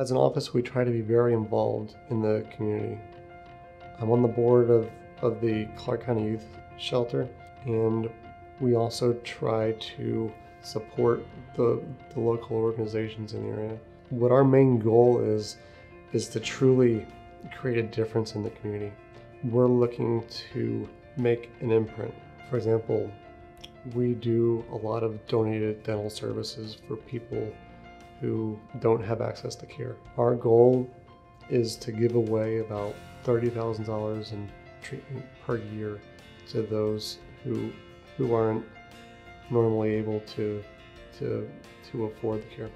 As an office, we try to be very involved in the community. I'm on the board of, of the Clark County Youth Shelter, and we also try to support the, the local organizations in the area. What our main goal is, is to truly create a difference in the community. We're looking to make an imprint. For example, we do a lot of donated dental services for people who don't have access to care. Our goal is to give away about $30,000 in treatment per year to those who who aren't normally able to to to afford the care.